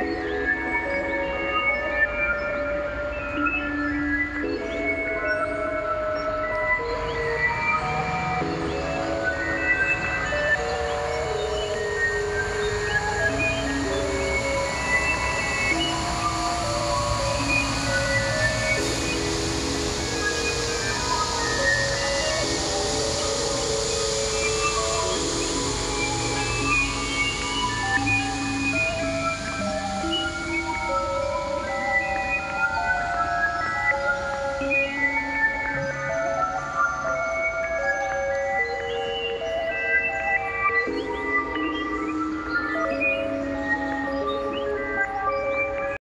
Bye.